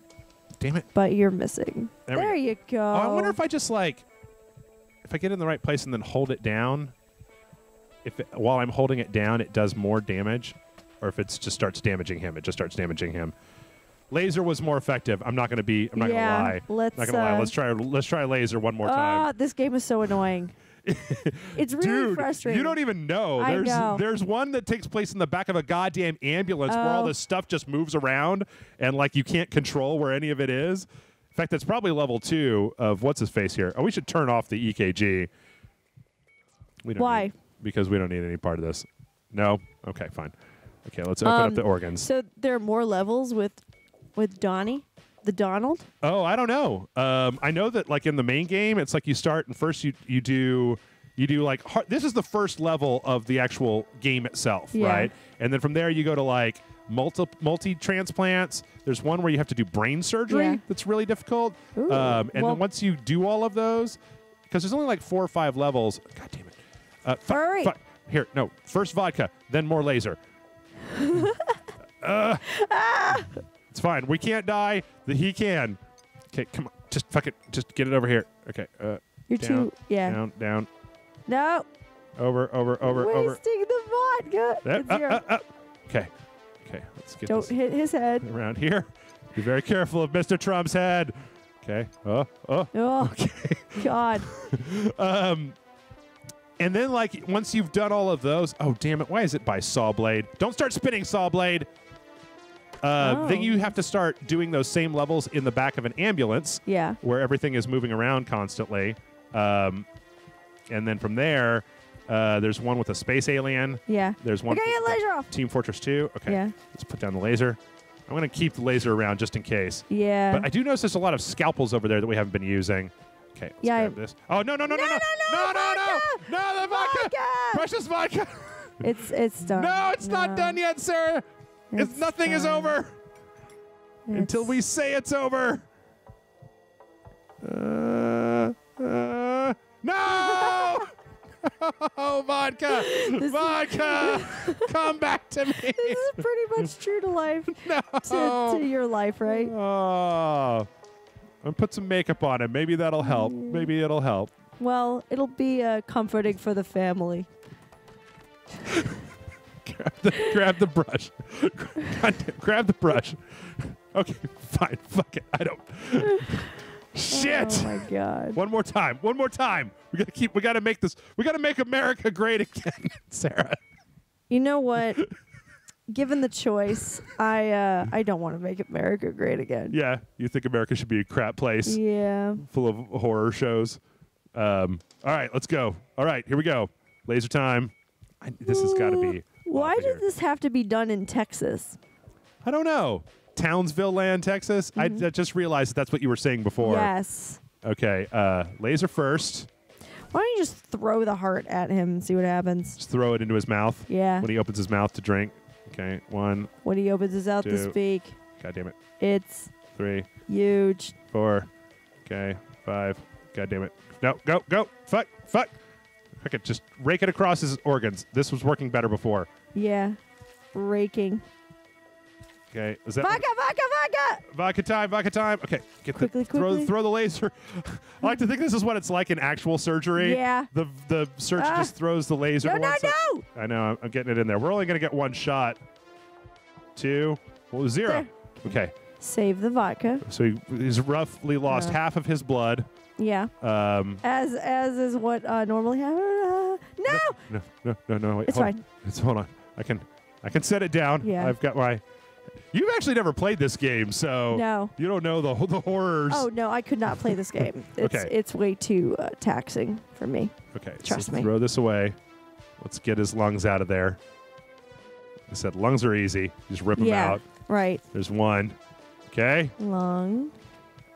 Damn it. but you're missing. There we go. you go. Oh, I wonder if I just like if I get in the right place and then hold it down. If it, while I'm holding it down, it does more damage, or if it just starts damaging him, it just starts damaging him. Laser was more effective. I'm not gonna be. I'm not yeah, gonna lie. Let's. not gonna lie. uh, Let's try. Let's try laser one more time. Ah, this game is so annoying. it's really Dude, frustrating. you don't even know. I There's know. there's one that takes place in the back of a goddamn ambulance where all Oh. this stuff just moves around and like you can't control where any of it is. In fact, that's probably level two of what's his face here. Oh, we should turn off the EKG. We don't Why? need- because we don't need any part of this. No. Okay, fine. Okay, let's open up Um, the organs. So there are more levels with with Donnie, the Donald. Oh, I don't know. Um, I know that like in the main game, it's like you start and first you you do you do like har- this is the first level of the actual game itself, Yeah. right? And then from there you go to like multi multi transplants. There's one where you have to do brain surgery Yeah. that's really difficult. Ooh, Um, and well- then once you do all of those, because there's only like four or five levels. God damn it! Uh, Hurry. here, no. First vodka, then more laser. uh, it's fine. We can't die. The he can. Okay, come on. Just fuck it. Just get it over here. Okay. Uh, You're Down, too. Yeah. down, down, No. over, over, over, over. Wasting the vodka. It's uh, uh, uh. Okay. Okay. Let's get Don't hit his head. around here. Be very careful of Mr. Trump's head. Okay. Oh, oh. Oh Okay. God. Um, and then like once you've done all of those, oh damn it! Why is it by Sawblade? Don't start spinning Sawblade. Uh, Then Oh. you have to start doing those same levels in the back of an ambulance Yeah. where everything is moving around constantly. Um, and then from there, uh, there's one with a space alien. Yeah. There's one. Okay, get laser off. Team Fortress 2. Okay. Yeah. Let's put down the laser. I'm going to keep the laser around just in case. Yeah. But I do notice there's a lot of scalpels over there that we haven't been using. Okay, let's Yeah, I- grab this. Oh no no no no No, no no, no, no no no vodka! no the vodka Vodka! precious vodka. it's it's done. no, it's not done yet, sir. It's, It's nothing is done. over until It's- we say it's over. Uh, uh, no! oh, vodka! This- vodka! Come back to me! This is pretty much true to life. no! To, to your life, right? Oh. And put some makeup on him. Maybe that'll help. Maybe it'll help. Well, it'll be uh, comforting for the family. grab, the, grab the brush. God damn, grab the brush. Okay, fine. Fuck it. I don't. Shit. Oh my god. One more time. One more time. We gotta keep. We gotta make this. We gotta make America great again, Sarah. You know what? Given the choice, I uh, I don't want to make America great again. Yeah, you think America should be a crap place Yeah. full of horror shows? Um, all right, let's go. All right, here we go. Laser time. I, this has got to be. Why did this have to be done in Texas? I don't know. Townsville Land, Texas. I, I just realized that that's what you were saying before. Yes. Okay, uh, laser first. Why don't you just throw the heart at him and see what happens? Just throw it into his mouth. Yeah. When he opens his mouth to drink. Okay, one. When he opens his mouth to Two. speak, God damn it. it's Three, huge. four. Okay, five. God damn it. No, go, go. Fuck, fuck. Okay, just rake it across his organs. This was working better before. Yeah. Raking. Okay, is that Vodka, vodka, vodka! vodka time? Vodka time. Okay, get Quickly, the throw, quickly. throw the laser. I like to think this is what it's like in actual surgery. Yeah. The the surgeon Ah. just throws the laser. No, to no, no! I know. I'm, I'm getting it in there. We're only gonna get one shot. Two. Well, zero. There. Okay, Save the vodka. so he, he's roughly lost Yeah. half of his blood. Yeah. Um, As as is what uh, normally happens. Uh, no! no, no, no, no. Wait, It's hold on. fine. It's hold on. I can, I can set it down. Yeah. I've got my. You've actually never played this game, so No. you don't know the the horrors. Oh no, I could not play this game. It's Okay. it's way too uh, taxing for me. Okay, Trust so me. throw this away. Let's get his lungs out of there. I said lungs are easy. Just rip them Yeah. out. Right. There's one. Okay. Lung.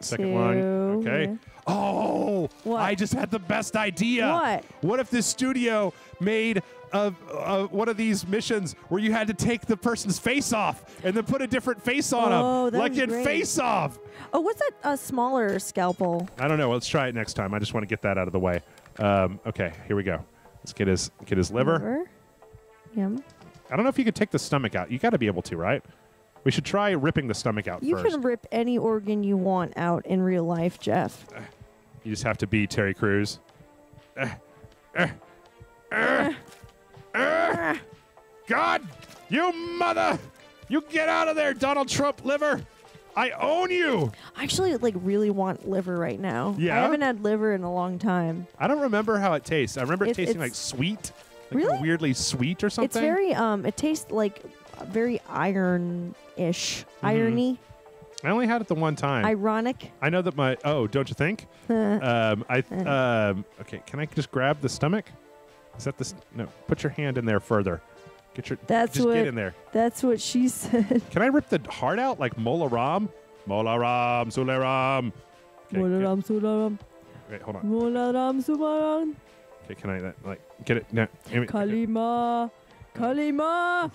Second two, lung. Okay. yeah. Oh, What? I just had the best idea. What? What if this studio made a, a, one of these missions where you had to take the person's face off and then put a different face on Oh, them, like in great. Face Off? Oh, what's that? A smaller scalpel. I don't know. Let's try it next time. I just want to get that out of the way. Um, okay, here we go. Let's get his get his liver. Liver. Yum. I don't know if you could take the stomach out. You got to be able to, right? We should try ripping the stomach out You first. can rip any organ you want out in real life, Jeff. You just have to be Terry Crews. Eh, eh, eh, God, you mother! You get out of there, Donald Trump liver! I own you! I actually like really want liver right now. Yeah? I haven't had liver in a long time. I don't remember how it tastes. I remember it It- tasting like sweet, like Really? weirdly sweet or something. It's very um. It tastes like very iron-ish, Mm-hmm. irony, I only had it the one time. ironic. I know that my oh, don't you think? um, I um, okay. Can I just grab the stomach? Is that this? No, put your hand in there further. Get your That's just what- get in there. That's what she said. Can I rip the heart out like Mola Ram? Mola Ram, Sule Ram. Okay, Ram, Sule Ram. wait, hold on. molaram sumaram, Okay, can I like get it? No, give me- kalima, kalima.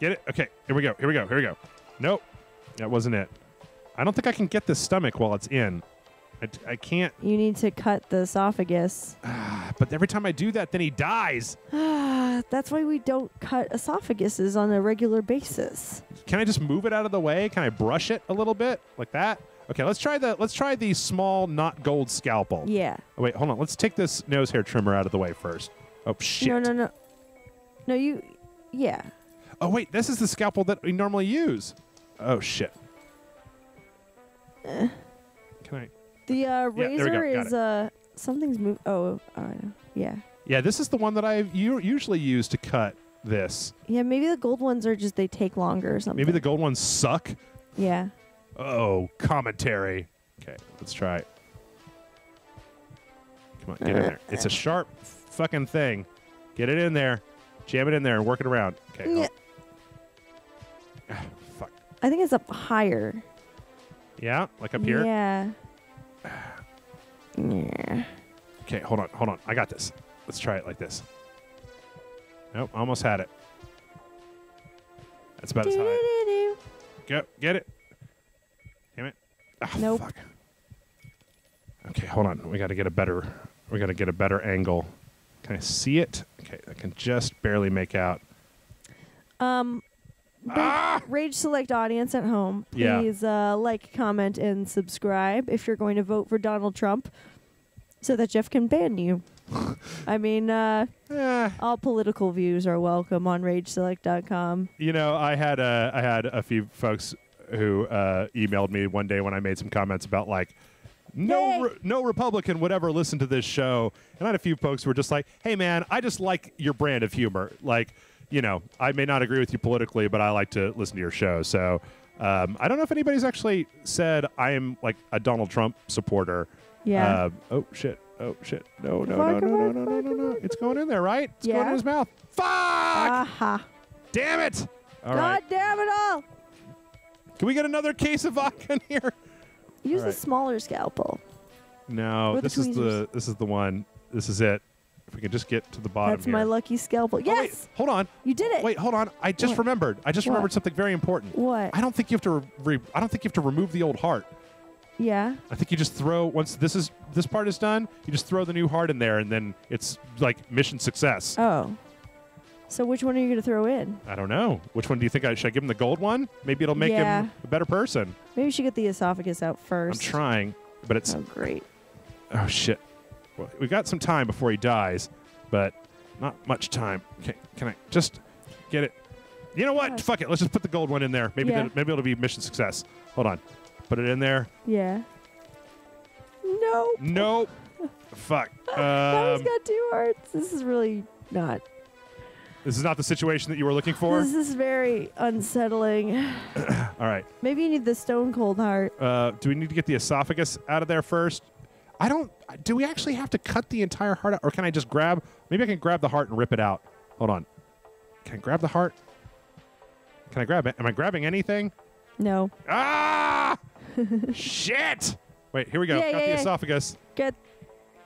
get it. Okay, here we go. Here we go. Here we go. Nope, that wasn't it. I don't think I can get the stomach while it's in. I, I can't. You need to cut the esophagus. But every time I do that, then he dies. That's why we don't cut esophaguses on a regular basis. Can I just move it out of the way? Can I brush it a little bit like that? Okay, let's try the let's try the small not gold scalpel. Yeah. Oh, wait, hold on. Let's take this nose hair trimmer out of the way first. Oh shit. No, no, no. No, you. Yeah. Oh wait, this is the scalpel that we normally use. Oh shit. Eh. Can I? The uh, razor. Got is uh something's moved. Oh, uh, yeah. Yeah, this is the one that I u- usually use to cut this. Yeah, maybe the gold ones are just they take longer or something. Maybe the gold ones suck. yeah. Oh, commentary. Okay, let's try it. Come on, get in there. It's a sharp fucking thing. Get it in there. Jam it in there and work it around. Okay. oh. Yeah. Ah, fuck. I think it's up higher. Yeah, like up here. Yeah. Yeah. Okay, hold on, hold on. I got this. Let's try it like this. Nope, almost had it. That's about as high. Go, get it. Damn it. Ah, Nope. Fuck. Okay, hold on. We got to get a better. We got to get a better angle. Can I see it? Okay, I can just barely make out. Um, Ah! Rage Select audience at home, Yeah. please uh, like, comment, and subscribe if you're going to vote for Donald Trump, so that Jeff can ban you. I mean, uh, Eh, all political views are welcome on RageSelect.com. you know, I had a, I had a few folks who uh, emailed me one day when I made some comments about like No, re- no Republican would ever listen to this show. And I had a few folks who were just like, "Hey, man, I just like your brand of humor. Like, you know, I may not agree with you politically, but I like to listen to your show." So um, I don't know if anybody's actually said I am like a Donald Trump supporter. Yeah. Uh, oh shit. Oh shit. No, no, no, no, no, no, no, no, no. It's going in there, right? It's going in his mouth. Fuck! Aha. Damn it! All God right. damn it all. Can we get another case of vodka in here? Use right. a smaller scalpel. No, With this is the this is the one. This is it. If we can just get to the bottom That's here. my lucky scalpel. Oh, Yes, wait, hold on. you did it. Wait, hold on. I just What? remembered. I just What? remembered something very important. What? I don't think you have to. Re- re- I don't think you have to remove the old heart. Yeah. I think you just throw once this is this part is done. You just throw the new heart in there, and then it's like mission success. Oh. So which one are you going to throw in? I don't know. Which one do you think I should I give him the gold one? Maybe it'll make Yeah. him a better person. Maybe you should get the esophagus out first. I'm trying, but it's Oh, great. oh shit. Well, we got some time before he dies, but not much time. Okay, can I just get it? You know what? Yes. Fuck it. Let's just put the gold one in there. Maybe Yeah. that, maybe it'll be mission success. Hold on. Put it in there. Yeah. No. Nope. Fuck. Now he's Um, got two hearts. This is really not. this is not the situation that you were looking for. This is very unsettling. All right. Maybe you need the stone cold heart. Uh, do we need to get the esophagus out of there first? I don't. Do we actually have to cut the entire heart out, or can I just grab? Maybe I can grab the heart and rip it out. Hold on. Can I grab the heart? Can I grab it? Am I grabbing anything? No. Ah! Shit! Wait, here we go. Yeah, Got yeah, the yeah. esophagus. Get.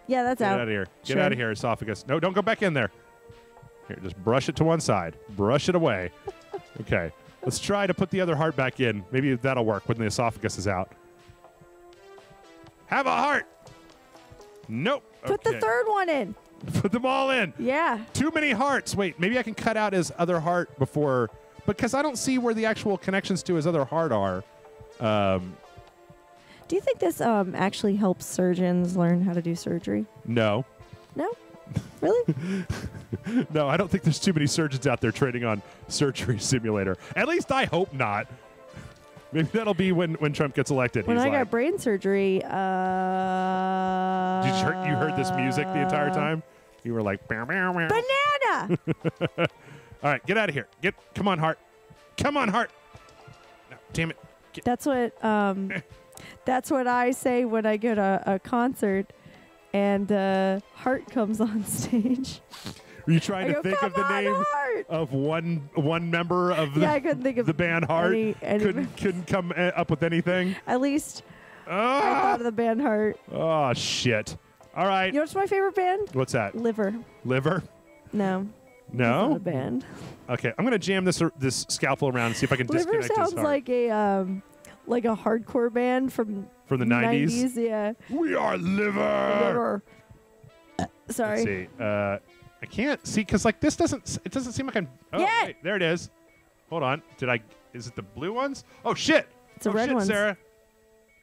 Yeah, that's out. Get out. out of here. Get Sure. out of here, esophagus. No, don't go back in there. Here, just brush it to one side. Brush it away. okay. Let's try to put the other heart back in. Maybe that'll work when the esophagus is out. Have a heart. Nope. Put Okay. the third one in. Put them all in. Yeah. Too many hearts. Wait, maybe I can cut out his other heart before, because I don't see where the actual connections to his other heart are. Um, Do you think this um actually helps surgeons learn how to do surgery? no. No. Really? No, I don't think there's too many surgeons out there trading on surgery simulator. At least I hope not. Maybe that'll be when, when Trump gets elected. when He's I like, got brain surgery, uh. Did you, hear, you heard this music the entire time? You were like, "Meow, meow, meow." Banana. all right, get out of here. Get, come on, Hart. Come on, Hart. No, damn it. Get, That's what um, that's what I say when I go to a concert, and uh, Heart comes on stage. Were you trying I to go, think of the on, name Heart. of one one member of the, Yeah, I couldn't think of the band Heart? any- any- couldn't couldn't come uh, up with anything. At least I Ah! thought of the band Heart. Oh shit! All right, You know what's my favorite band? what's that? Liver. Liver? No. No. not a band. Okay, I'm gonna jam this this scalpel around and see if I can Liver disconnect sounds his heart like a um, like a hardcore band from from the 90s. Yeah. We are liver. Liver. Uh, Let's sorry. see. Uh, I can't see because like this doesn't. It doesn't seem like I'm. Oh, Yeah. wait, there it is. Hold on. Did I? Is it the blue ones? Oh shit! It's the oh, red shit, ones. Sarah.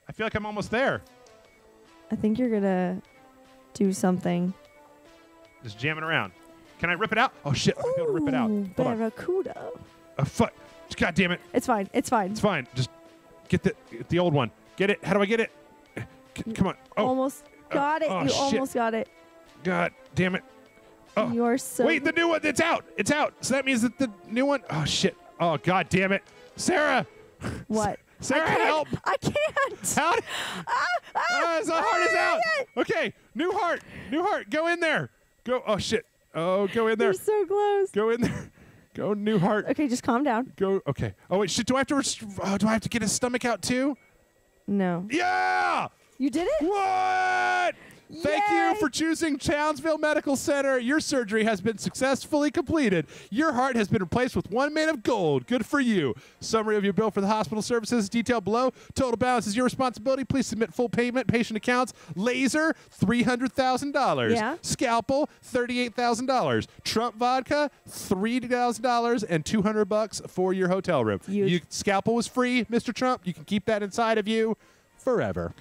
I feel like I'm almost there. I think you're gonna do something. Just jamming around. Can I rip it out? Oh shit! I might be able to rip it out. Hold on. Barracuda. Oh fuck! God damn it! It's fine. It's fine. It's fine. Just get the get the old one. Get it? How do I get it? C- Come on! Oh almost uh, got it. oh, you shit. almost got it. God damn it! Oh. You're so Wait, the new one. It's out. It's out. So that means that the new one. Oh shit. Oh god damn it, Sarah. what? Sarah, I help. I can't. How? Ah, Ah! the heart is out. Okay, new heart. New heart. Go in there. Go. Oh shit. Oh, go in there. You're so close. Go in there. Go new heart. Okay, just calm down. Go. Okay. Oh wait. Shit. Do I have to? Rest- oh, do I have to get his stomach out too? No. Yeah. You did it? What? Thank Yay! you for choosing Townsville Medical Center. Your surgery has been successfully completed. Your heart has been replaced with one made of gold. Good for you. Summary of your bill for the hospital services detailed below. Total balance is your responsibility. Please submit full payment. Patient accounts. Laser, $300,000. Yeah. Scalpel, $38,000. Trump vodka, $3,000 and 200 bucks for your hotel room. You, scalpel was free, Mr. Trump. You can keep that inside of you forever.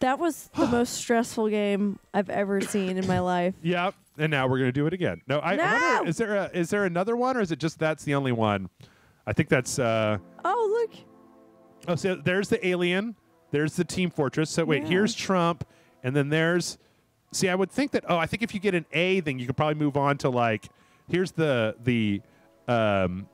That was the most stressful game I've ever seen in my life. Yep. And now we're gonna do it again. No, I, I wonder is there a, is there another one or is it just that's the only one? I think that's uh Oh, look. oh so there's the alien. There's the Team Fortress. So wait, Yeah. here's Trump, and then there's. See, I would think that. Oh, I think if you get an A, then you could probably move on to like. Here's the the um,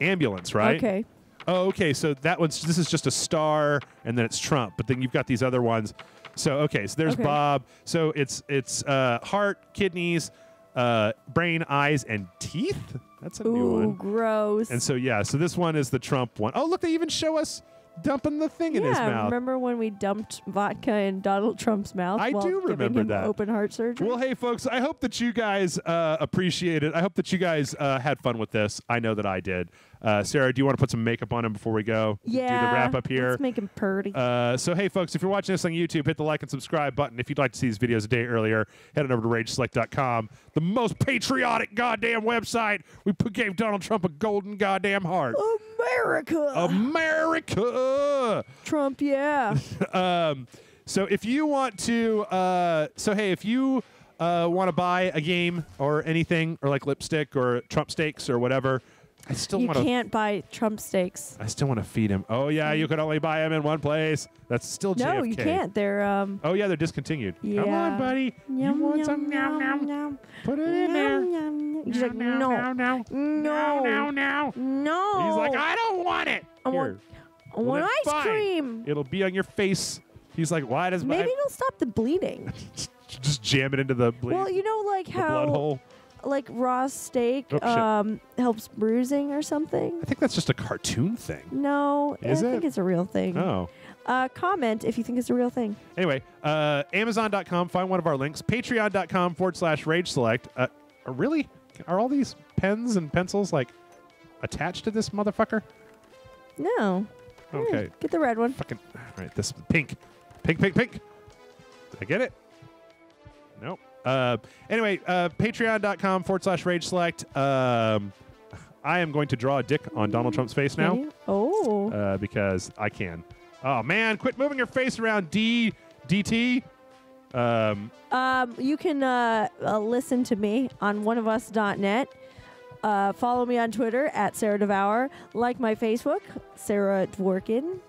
ambulance, right? Okay. Oh, okay. So that one's this is just a star, and then it's Trump. But then you've got these other ones. So okay, so there's Okay. Bob. So it's it's uh, heart, kidneys, uh, brain, eyes, and teeth. That's a new Ooh, one. gross. And so yeah, so this one is the Trump one. Oh, look, they even show us dumping the thing in his yeah, mouth. remember when we dumped vodka in Donald Trump's mouth? I while do giving remember him that. Open heart surgery. Well, hey, folks, I hope that you guys uh, appreciate it. I hope that you guys uh, had fun with this. I know that I did. Uh, Sarah, do you want to put some makeup on him before we go? yeah. Do the wrap up here. Let's make him purty. Uh, so, hey, folks, if you're watching this on YouTube, hit the like and subscribe button. If you'd like to see these videos a day earlier, head on over to RageSelect.com, the most patriotic goddamn website. We put, gave Donald Trump a golden goddamn heart. America. America! Trump, yeah. um, so if you want to, uh, so hey, if you uh, want to buy a game or anything, or like lipstick or Trump steaks or whatever, I still you want to. can't buy Trump steaks. I still want to feed him. Oh yeah, you can only buy them in one place. That's still JFK. No, you can't. They're um. Oh yeah, they're discontinued. Come on, Yeah. buddy. you want yum, some? Now, yum, yum. Put it in there. Yum, yum, yum. He's like, no, now, now, no, now, now. no. He's like, I don't want it. I want- Here. I want ice fine. cream. It'll be on your face. He's like, why does Maybe my it'll stop the bleeding. just jam it into the bleed, well, you know, like how blood hole? like raw steak Oh, um helps bruising or something. I think that's just a cartoon thing. No, Is I it? think it's a real thing. Oh. Uh, comment if you think it's a real thing. Anyway, uh, Amazon.com, find one of our links. Patreon.com forward slash Rage Select. Uh, really? Are all these pens and pencils like attached to this motherfucker? No. Okay. Get the red one. Fucking. All right, this pink. Pink, pink, pink. Did I get it? Nope. Uh, anyway, uh, patreon.com forward slash Rage Select. Um, I am going to draw a dick on Donald Trump's face now. Oh. uh, because I can. Oh man, quit moving your face around, D DT. Um, Um, you can uh, uh, listen to me on oneofus.net. Uh, follow me on Twitter at Sarah DeVour. Like my Facebook, Sarah Dworkin.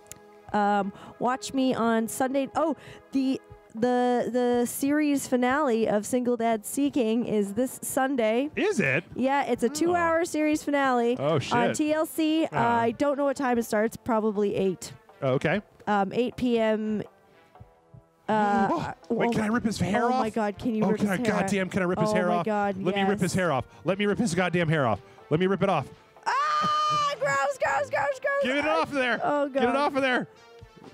Um, watch me on Sunday. Oh, the the the series finale of Single Dad Seeking is this Sunday. is it? Yeah, it's a two-hour series finale Oh shit! on. TLC. Oh. I don't know what time it starts. Probably eight. Okay. Um, 8 p.m. Uh, Oh, wait, oh can I rip his hair oh off? Oh my God! Can you oh, rip can his I? hair? Goddamn, can I rip his oh hair my off? God! Let me rip his hair off. Let me rip his goddamn hair off. Let me rip it off. Ah! Gross! Gross! Gross! Gross! Get it off of there. Oh God! Get it off of there.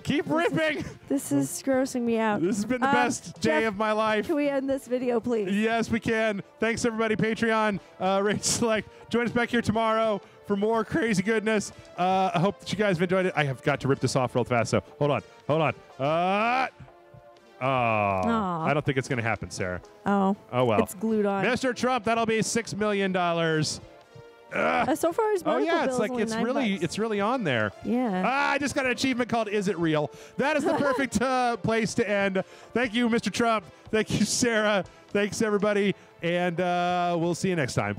Keep ripping. This is grossing me out. This has been the Um, best day Jeff, of my life. Can we end this video, please? Yes, we can. Thanks, everybody. Patreon, uh, Rage Select. Join us back here tomorrow for more crazy goodness. Uh, I hope that you guys have enjoyed it. I have got to rip this off real fast, so hold on. Hold on. Uh, oh, Aw. I don't think it's going to happen, Sarah. Oh, Oh, well. it's glued on. Mr. Trump, that'll be $6 million. Uh, so far, his Oh yeah, it's like it's really bucks. it's really on there. yeah. Ah, I just got an achievement called "Is It Real?" That is the perfect uh, place to end. Thank you, Mr. Trump. Thank you, Sarah. Thanks everybody, and uh, we'll see you next time.